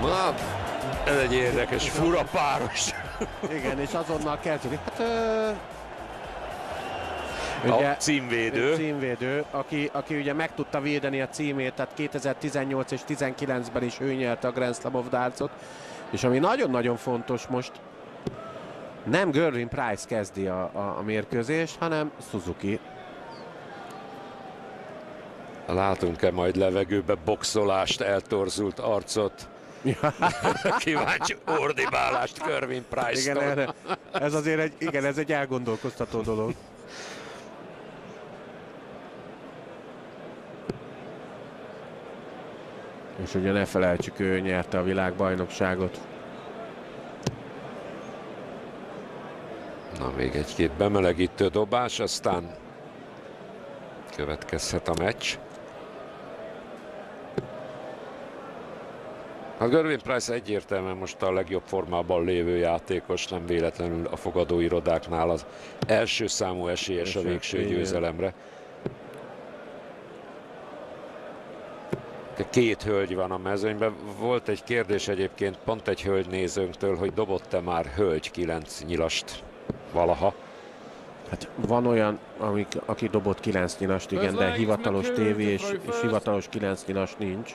Na, ez egy érdekes, fura páros. Igen, és azonnal kezdődik. Hát, ö, a címvédő. Címvédő, aki, aki ugye meg tudta védeni a címét, tehát 2018 és 19-ben is ő nyerte a Grand Slam of Darts-ot. És ami nagyon-nagyon fontos most, nem Gervin Price kezdi a, a, a mérkőzést, hanem Suzuki. Látunk-e majd levegőbe boxolást, eltorzult arcot? Kíváncsi ordibálást Körvin price Igen, erre, ez azért egy, igen, ez egy elgondolkoztató dolog. És ugye ne felejtsük, ő nyerte a világbajnokságot. Na, még egy-két bemelegítő dobás, aztán következhet a meccs. A Gervin Price egyértelműen most a legjobb formában lévő játékos, nem véletlenül a fogadóirodáknál az első számú esélyes a végső győzelemre. Két hölgy van a mezőnyben. Volt egy kérdés egyébként pont egy hölgy nézőnktől, hogy dobott-e már hölgy kilenc nyilast valaha. Hát van olyan, amik, aki dobott kilenc nyilast, igen, de hivatalos tévé és, és hivatalos kilenc nyilas nincs.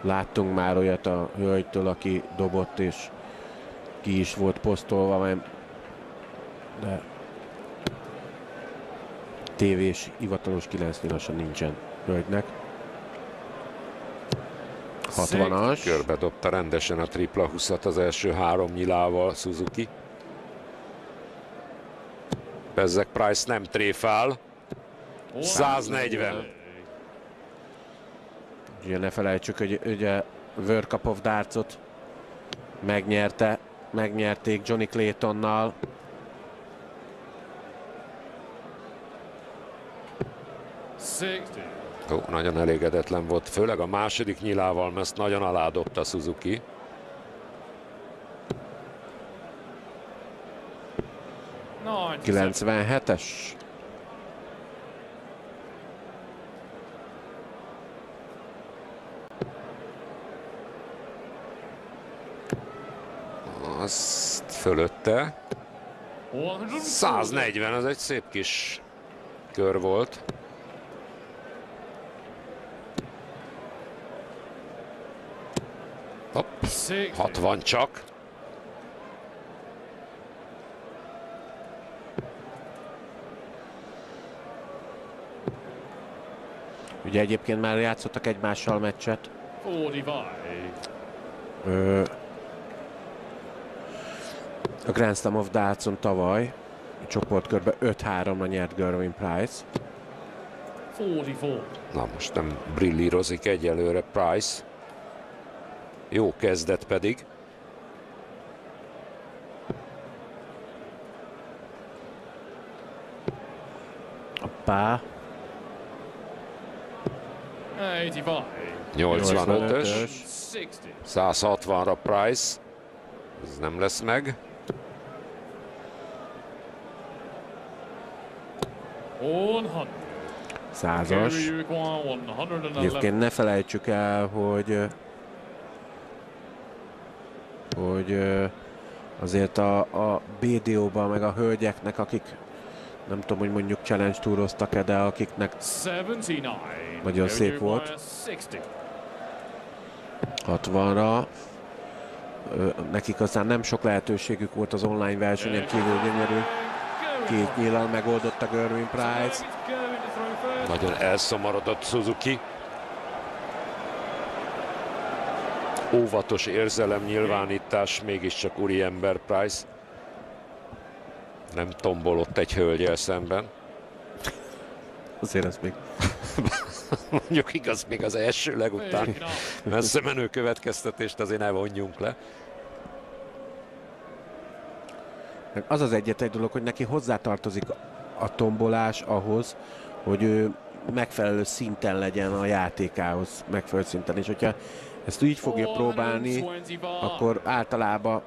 Láttunk már olyat a hölgytől, aki dobott, és ki is volt posztolva, de tévés hivatalos 9 nyilasa nincsen hölgynek. 60-as. Körbe dobta rendesen a tripla 20 az első három nyilával Suzuki. Bezzek Price nem tréfál. 140. Ugye ne felejtsük, hogy ugye World Cup of Darts-ot megnyerte, megnyerték Johnny Claytonnal. Ó, nagyon elégedetlen volt, főleg a második nyilával, mert ezt nagyon aládobta Suzuki. No, 97-es. Azt fölötte. 140, az egy szép kis kör volt. Hopp, 60 csak. Ugye egyébként már játszottak egymással meccset. Ö, a Grand Slam of Dartson tavaly a csoportkörbe 5-3-ra nyert Gerwin Price. 44. Na most nem brillírozik egyelőre Price. Jó kezdet pedig. Hoppá. 85-ös. 160-ra Price. Ez nem lesz meg. Százas. Egyébként ne felejtsük el, hogy hogy azért a, a BDO-ban, meg a hölgyeknek, akik nem tudom, hogy mondjuk challenge túroztak-e, de akiknek nagyon szép volt. 60-ra. Nekik aztán nem sok lehetőségük volt az online versenyen kívül gyönyörű Két nyílal megoldotta Gerwin Price. Nagyon elszomorodott Suzuki. Óvatos érzelem nyilvánítás, mégiscsak úri ember Price. Nem tombolott egy hölgyel szemben. Azért ez még... Mondjuk igaz, még az első legután messze menő következtetést azért ne vonjunk le. Az az egyetlen dolog, hogy neki hozzátartozik a tombolás ahhoz, hogy ő megfelelő szinten legyen a játékához, megfelelő szinten. És hogyha ezt így fogja próbálni, akkor általában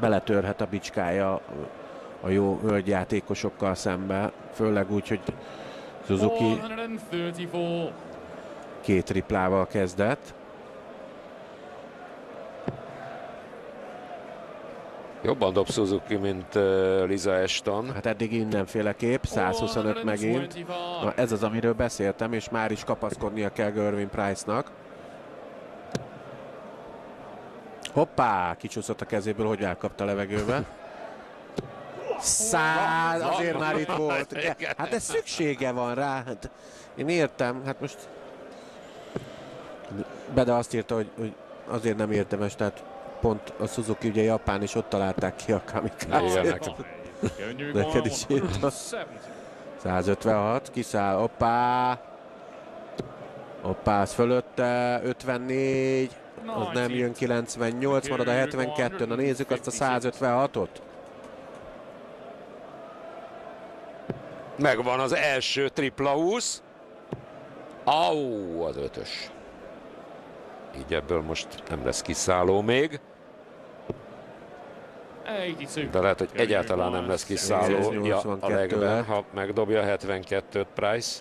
beletörhet a bicskája a jó hölgyjátékosokkal szembe, főleg úgy, hogy Suzuki két triplával kezdett. Jobban dob Suzuki, mint uh, Liza Ashton. Hát eddig mindenféleképp, 125 megint. Na, ez az, amiről beszéltem, és már is kapaszkodnia kell Gervin Price-nak. Hoppá, kicsúszott a kezéből, hogy elkapta a levegőbe. Száz, azért már itt volt. Hát ez szüksége van rá. Hát én értem, hát most... Bede azt írta, hogy, hogy azért nem érdemes, tehát pont a Suzuki ugye Japán is ott találták ki a kamikázét. Neked is írta. 156, kiszáll, hoppá! Hoppá, az fölötte, 54, az nem jön 98, marad a 72, na nézzük azt a 156-ot. Megvan az első tripla 20. Au, az ötös. Így ebből most nem lesz kiszálló még. De lehet, hogy egyáltalán nem lesz kiszálló ja, a legben, ha megdobja 72-t Price.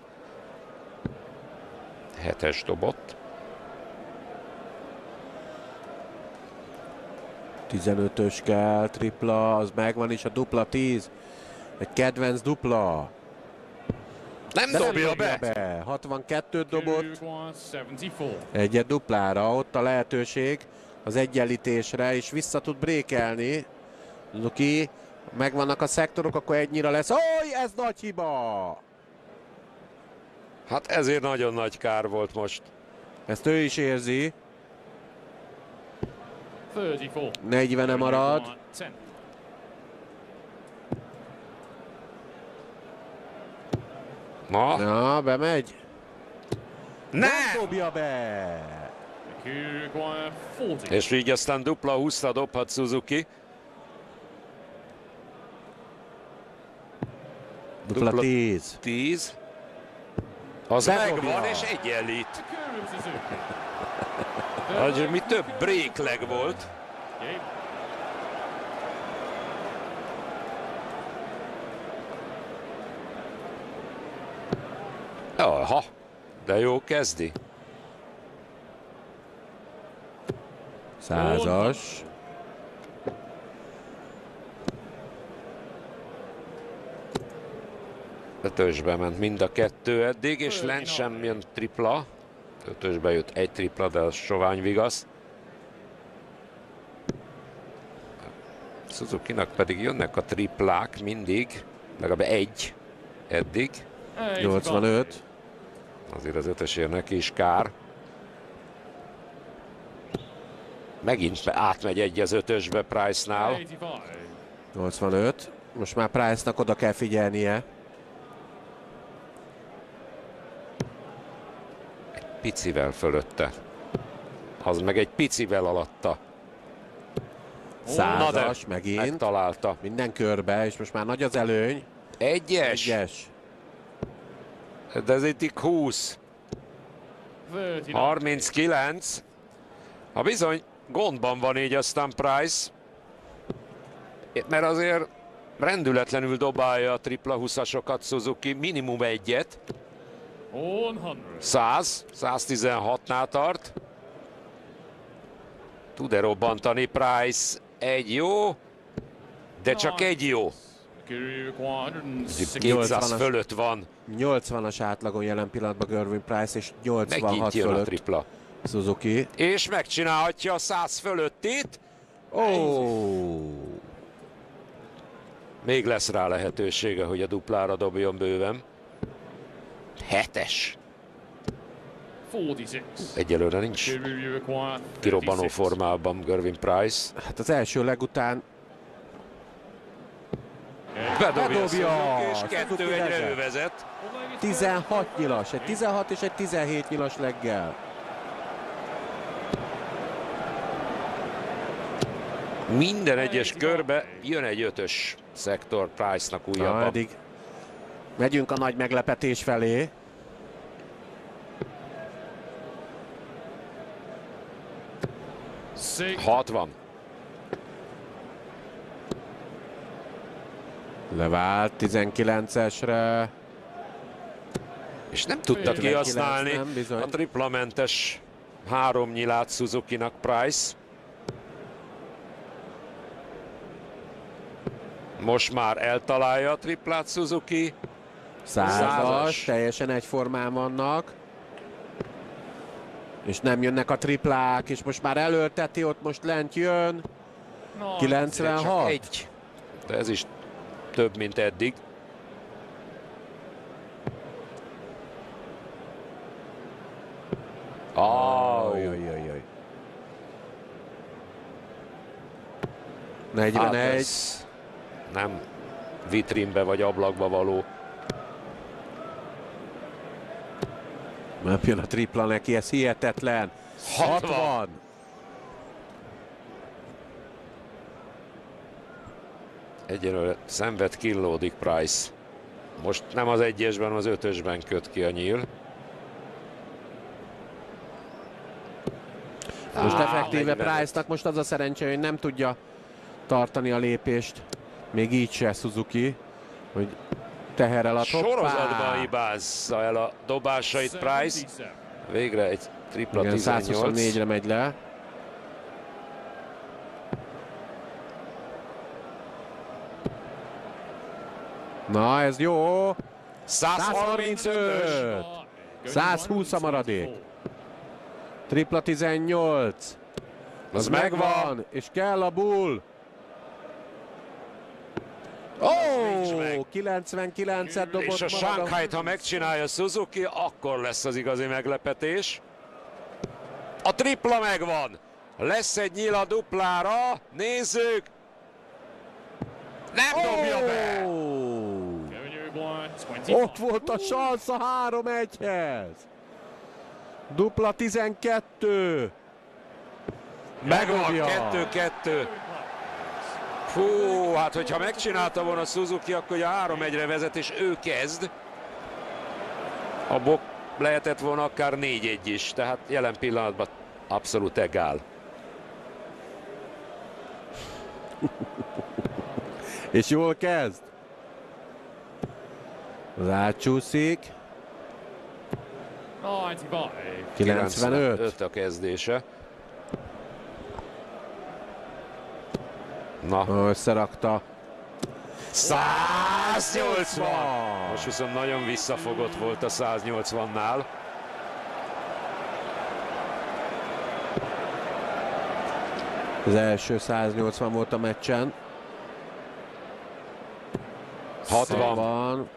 Hetes dobott. 15-ös kell, tripla, az megvan is a dupla 10. Egy kedvenc dupla. Nem De dobja, nem be. be. 62-t dobott. Egyet duplára, ott a lehetőség az egyenlítésre, és vissza tud brékelni. Luki, megvannak a szektorok, akkor egynyira lesz. Oj, ez nagy hiba! Hát ezért nagyon nagy kár volt most. Ezt ő is érzi. 40 -e marad. Na, Na, bemegy. Nem nem! dobja be! És így aztán dupla 20-ra dobhat Suzuki. Dupla Dupla- 10. 10. Az Bedobja. megvan és egyenlít. Az, mi több breakleg volt. Aha, de jó kezdi. Százas. Ötösbe ment mind a kettő eddig, és lent sem jön tripla. Ötösbe jött egy tripla, de az sovány vigasz. Suzuki-nak pedig jönnek a triplák mindig, legalább egy eddig. 85. Azért az ötösért neki is kár. Megint átmegy egy az ötösbe Price-nál. 85. Most már Price-nak oda kell figyelnie. Picivel fölötte. Az meg egy picivel alatta. Százas megint. Megtalálta. Minden körbe, és most már nagy az előny. Egyes. Egyes. De ez itt 20. 39. Ha bizony gondban van így aztán Price. Mert azért rendületlenül dobálja a tripla 20-asokat Suzuki, minimum egyet. 100, 116-nál tart. Tud-e robbantani Price? Egy jó, de csak egy jó. 200 80-as. fölött van. 80-as átlagon jelen pillanatban Gervin Price, és 86 Megint jön a fölött tripla. Suzuki. És megcsinálhatja a 100 fölöttit. Ó, Még lesz rá lehetősége, hogy a duplára dobjon bőven. Hetes. Egyelőre nincs kirobbanó formában Gervin Price. hát az első legután Bedobja, Bedobja! És kettő egyre ő vezet. 16 nyilas, egy 16 és egy 17 nyilas leggel. Minden egyes körbe jön egy ötös szektor Price-nak Na, újabban. eddig megyünk a nagy meglepetés felé. Six. 60. Levált 19-esre. És nem tudta 19 kihasználni nem, a triplamentes három nyilát Suzuki-nak Price. Most már eltalálja a triplát Suzuki. Százas, Százas. teljesen egyformán vannak. És nem jönnek a triplák, és most már előlteti, ott most lent jön. 96. Csak egy. De ez is több, mint eddig. Oh, Ajajajaj. hát 41. ez nem vitrínbe vagy ablakba való. Nem jön a tripla neki, ez hihetetlen. 60. 60. Egyelőre szenved killódik Price. Most nem az egyesben, az ötösben köt ki a nyíl. Most effektíve 45. Price-nak most az a szerencse, hogy nem tudja tartani a lépést. Még így se Suzuki, hogy teher alatt. Sorozatban hibázza el a dobásait Price. Végre egy tripla Igen, 18. 124-re megy le. Na, ez jó. 135-ös. 120 a maradék. Tripla 18. Az megvan, és kell a bull. Ó, meg. 99-et dobott És a Shanghai-t, ha megcsinálja Suzuki, akkor lesz az igazi meglepetés. A tripla megvan. Lesz egy nyíl a duplára. Nézzük. Nem dobja be. Ott volt a szansz a 3-1-hez. Dupla 12. Megvan, Megdobja. 2-2. Fú, hát hogyha megcsinálta volna Suzuki, akkor ugye 3-1-re vezet, és ő kezd. A bok lehetett volna akár 4-1 is, tehát jelen pillanatban abszolút egál. És jól kezd. Az átcsúszik. 95. a kezdése. Na, Összerakta. 180! Most viszont nagyon visszafogott volt a 180-nál. Az első 180 volt a meccsen. 60. Van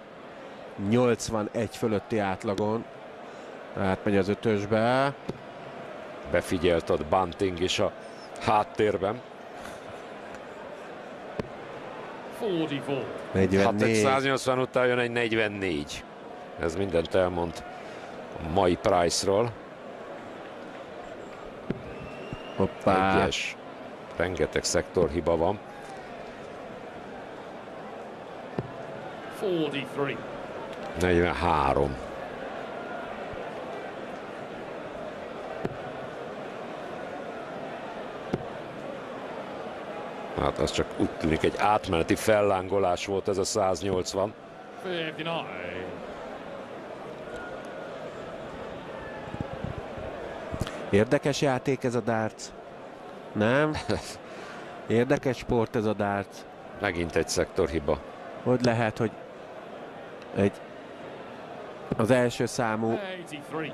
81 fölötti átlagon. Tehát megy az ötösbe. Befigyelt ott Bunting is a háttérben. 44. Hát egy 44. 180 után jön egy 44. Ez mindent elmond a mai Price-ról. Hoppá. Egyes. Rengeteg szektorhiba van. 43. 43. Hát az csak úgy tűnik egy átmeneti fellángolás volt ez a 180. 59. Érdekes játék ez a darts. Nem? Érdekes sport ez a darts. Megint egy szektorhiba. Hogy lehet, hogy egy az első számú, 83.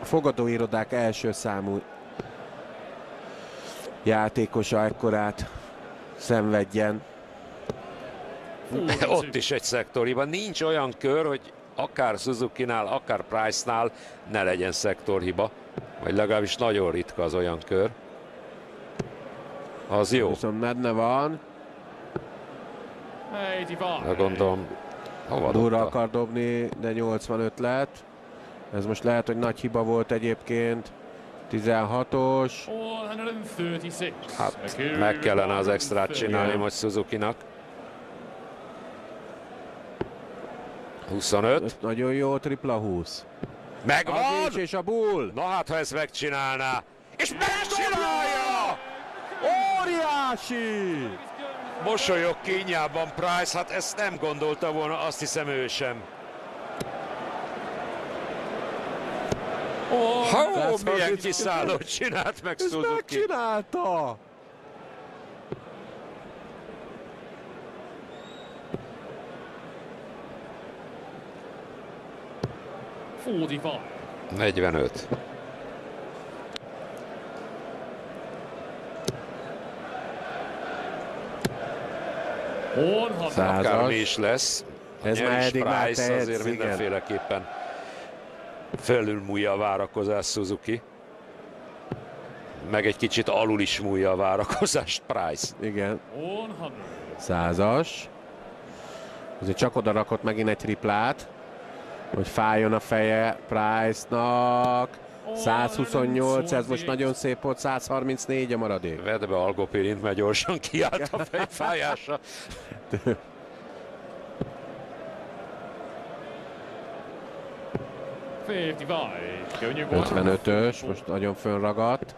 a fogadóirodák első számú játékosa ekkorát szenvedjen. Ott is egy szektorhiba. Nincs olyan kör, hogy akár Suzuki-nál, akár Price-nál ne legyen szektorhiba. Vagy legalábbis nagyon ritka az olyan kör. Az jó. Viszont benne van, 85. De gondolom, hova durra akar dobni, de 85 lett. Ez most lehet, hogy nagy hiba volt egyébként. 16-os. 136. Hát meg kellene az extrát 130. csinálni most Suzuki-nak. 25. Ez nagyon jó, tripla 20. Megvan! Az is, és a bull. Na hát, ha ezt megcsinálná. És megcsinálja! Óriási! Mosolyog kínjában Price, hát ezt nem gondolta volna, azt hiszem ő sem. Oh, ha, ó, milyen kiszállót csinált meg Ezt Suzuki. megcsinálta! Fódiva. 45. Honnan? Akármi is lesz. Ez már eddig Price már tehetsz, azért igen. mindenféleképpen felülmúlja a várakozás Suzuki. Meg egy kicsit alul is múlja a várakozást Price. Igen, százas. Azért csak oda rakott megint egy triplát, hogy fájjon a feje Price-nak. 128, ez most nagyon szép volt, 134 a maradék. Vedd be Algopirint, mert gyorsan kiállt a fejfájása. 55-ös, most nagyon fönragadt.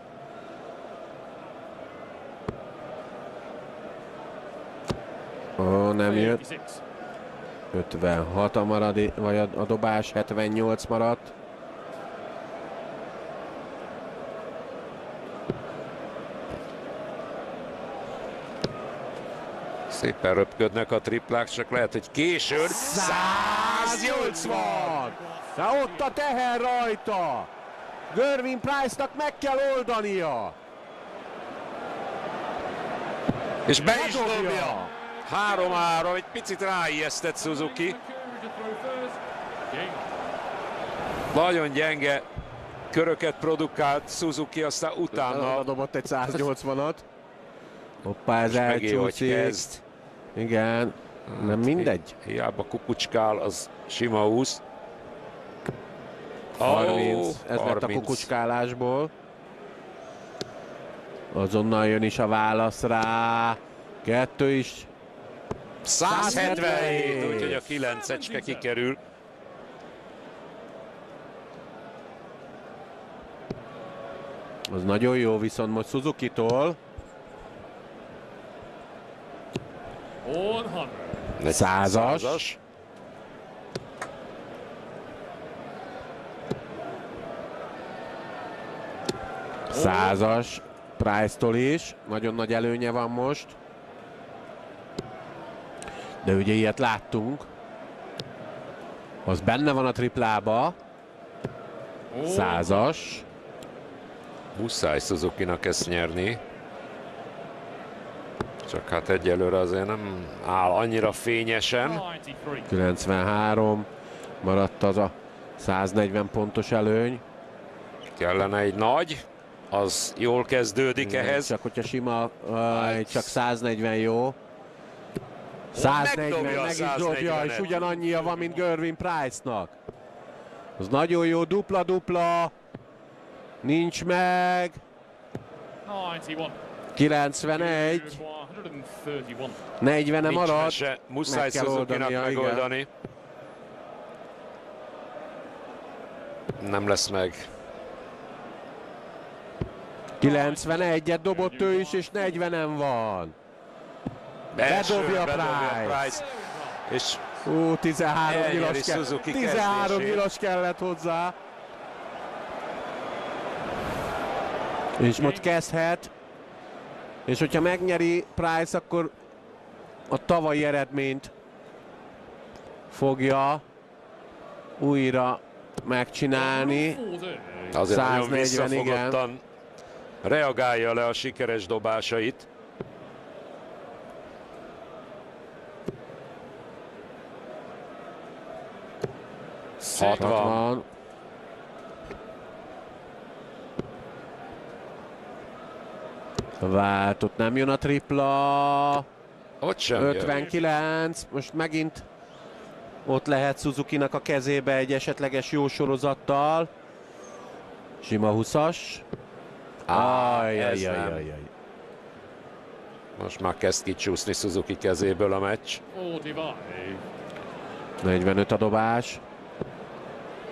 Ó, nem jött. Fifty-six. 56 a maradi, vagy a, a dobás, 78 maradt. Szépen röpködnek a triplák, csak lehet, hogy későn. 180! De ott a teher rajta! Görvin Price-nak meg kell oldania! És be is dobja. 3-3, egy picit ráijesztett Suzuki. Nagyon gyenge köröket produkált Suzuki, aztán utána dobott egy 180-at. Hoppá, ez elcsúszik. Igen, nem mindegy. Hiába kukucskál, az Sima 20. 30. Oh, ez 30. lett a kukucskálásból. Azonnal jön is a válasz rá. Kettő is. 177, úgyhogy a kilencecske kikerül. Az nagyon jó, viszont most Suzuki-tól. 100-as. 100 Százas. Price-tól is. Nagyon nagy előnye van most. De ugye ilyet láttunk. Az benne van a triplába. Százas. Muszáj Suzuki-nak ezt nyerni. Csak hát egyelőre azért nem áll annyira fényesen. Ninety-three. 93. Maradt az a 140 pontos előny. Kellene egy nagy, az jól kezdődik ehhez. Csak hogyha sima, uh, csak 140 jó. 140, megdobja a meg is dobja, és 140-et. ugyanannyia van, mint Görvin Price-nak. Az nagyon jó, dupla-dupla. Nincs meg. Ninety-one. 91. One hundred and thirty-one. 40 -e marad. mese, muszáj Meg kell oldania, igen. megoldani. Nem lesz meg. 91-et dobott ő is, és 40-en van. Bedobja bedobja Price. És Ú, 13 Elnyeri nyilas, kell, Suzuki 13 kezdését. nyilas kellett hozzá. És most kezdhet. És hogyha megnyeri Price, akkor a tavalyi eredményt fogja újra megcsinálni. Azért nagyon 140, visszafogottan reagálja le a sikeres dobásait. Six. 60. 60. Váltott, nem jön a tripla. Ott sem jön. 59, most megint ott lehet Suzuki-nak a kezébe egy esetleges jó sorozattal. Sima 20-as. Ajj. Most már kezd kicsúszni Suzuki kezéből a meccs. Forty-five. 45 a dobás.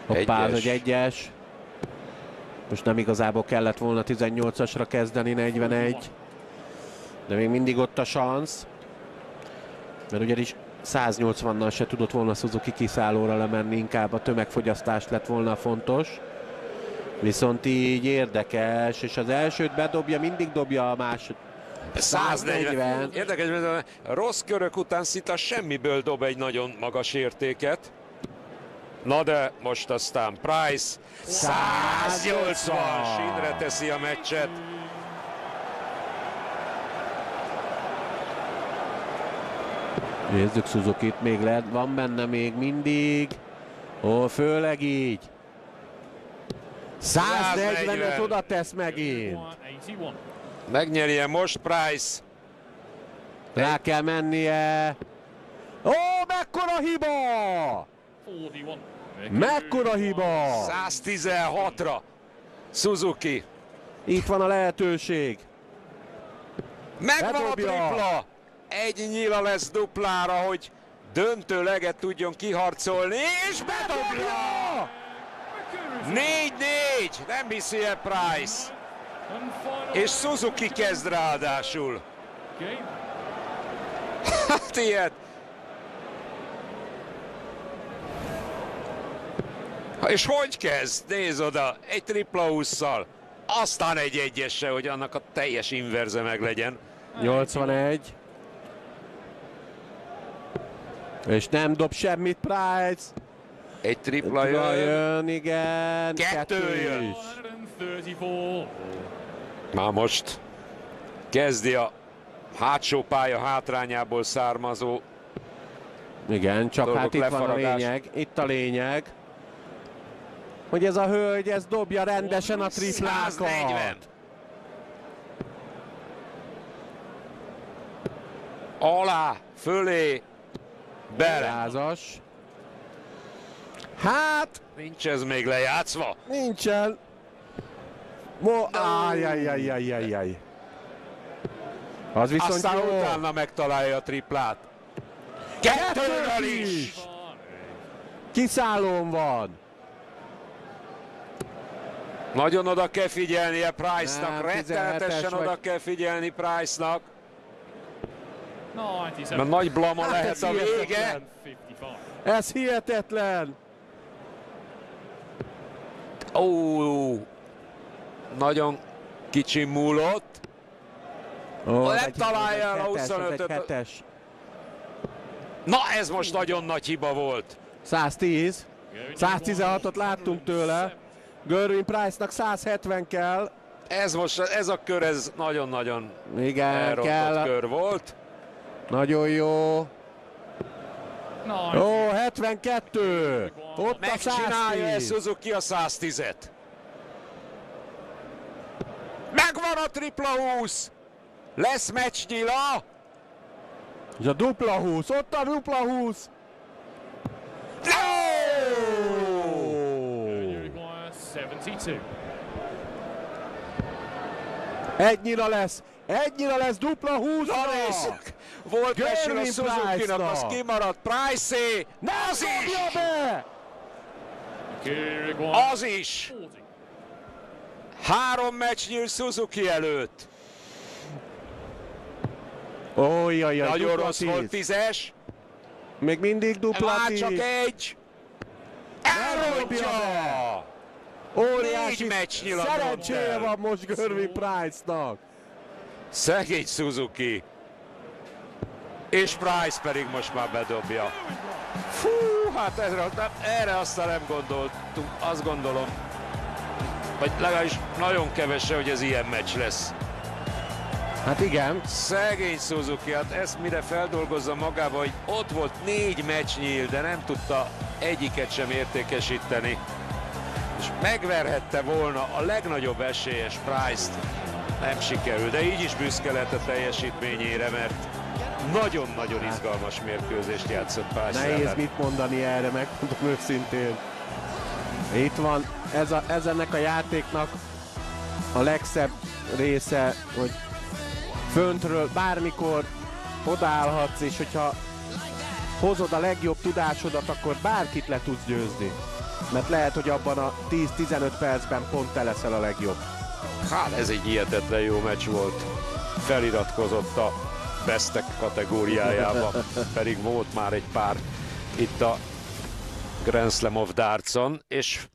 Hoppá, az Egyes. egy egyes. Most nem igazából kellett volna 18-asra kezdeni, 41. De még mindig ott a szansz. Mert ugyanis 180-nal se tudott volna Suzuki kiszállóra lemenni, inkább a tömegfogyasztás lett volna fontos. Viszont így érdekes, és az elsőt bedobja, mindig dobja a másod. 140. Érdekes, mert a rossz körök után szinte semmiből dob egy nagyon magas értéket. Na de most aztán Price 180 sínre teszi a meccset. Nézzük Suzuki-t, még lehet, van benne még mindig. Ó, főleg így. 140-et oda tesz megint. 81. Megnyerje most Price. Rá kell mennie. Ó, mekkora hiba! 41. Mekkora hiba! 116-ra. Suzuki. Itt van a lehetőség. Megvan a Bedobja. tripla. Egy nyila lesz duplára, hogy döntőleget tudjon kiharcolni, és bedobja! 4-4, nem hiszi el Price. És Suzuki kezd ráadásul. Hát ilyet. És hogy kezd? Nézd oda, egy tripla hússzal. Aztán egy egyesse, hogy annak a teljes inverze meg legyen. 81. És nem dob semmit Price. Egy tripla Tripla jön. jön, igen. Kettő jön. is. 134. Már most kezdi a hátsó pálya hátrányából származó Igen, csak hát itt van a lényeg. Itt a lényeg. Hogy ez a hölgy, ez dobja rendesen a triplákat. 140. Alá, fölé, bele. Százas. Hát, Nincs ez még lejátszva. nincsen. Mo Ájjajjajjajjaj. Az viszont Aztán jó. utána megtalálja a triplát. Kettőről is! is. Kiszállón van. Nagyon oda kell figyelnie Price-nak, rettenetesen 17-es vagy. oda kell figyelni Price-nak, 97. mert nagy blama Hát lehet a vége. hihetetlen. 55. Ez hihetetlen. Ó, nagyon kicsi múlott. Ó, nem ez egy- találja el a ez egy hetes, ez egy 25-öt. hetes. Na ez most nagyon nagy hiba volt. 110. 116-ot láttunk tőle. Gerwin Price-nak 170 kell. Ez most, ez a kör, ez nagyon-nagyon Igen, elrontott kell. kör volt. Nagyon jó. Ó, 90. 72. Ott a Megcsinálja ez 110. Suzuki a 110-et. Megvan a tripla 20. Lesz meccsnyila. És a dupla 20. Ott a dupla 20. requires 72. Egy nyila lesz. Egy nyila lesz dupla 20 Na. Volt meccsnyila Gerwin Suzuki-nak, az kimaradt. Price-é. Az is. Be! Az is. 40. Három meccs nyílt Suzuki előtt. Ó, jaj, jaj, Nagyon rossz 10. volt tízes. Még mindig dupla Már 10. csak egy. Elrontja. Óriási Négy meccsnyila szerencséje van most Gerwin Price-nak. Szegény Suzuki. És Price pedig most már bedobja. Fú, hát erre, nem, erre aztán nem gondoltunk. Azt gondolom, vagy legalábbis nagyon kevese, hogy ez ilyen meccs lesz. Hát igen. Szegény Suzuki, hát ezt mire feldolgozza magába, hogy ott volt négy meccs nyíl, de nem tudta egyiket sem értékesíteni. És megverhette volna a legnagyobb esélyes Price-t. Nem sikerül, de így is büszke lett a teljesítményére, mert nagyon-nagyon izgalmas mérkőzést játszott Price Nehéz ellen. mit mondani erre, megmondom őszintén. Itt van, ez, a, ez ennek a játéknak a legszebb része, hogy föntről bármikor odaállhatsz, és hogyha hozod a legjobb tudásodat, akkor bárkit le tudsz győzni. Mert lehet, hogy abban a 10-15 percben pont te leszel a legjobb. Hát ez egy hihetetlen jó meccs volt. Feliratkozott a bestek kategóriájába, pedig volt már egy pár itt a Grand Slam of Dartson, és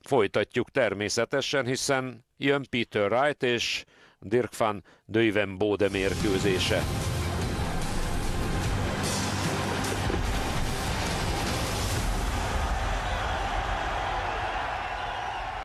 folytatjuk természetesen, hiszen jön Peter Wright és Dirk van Duyvenbode mérkőzése.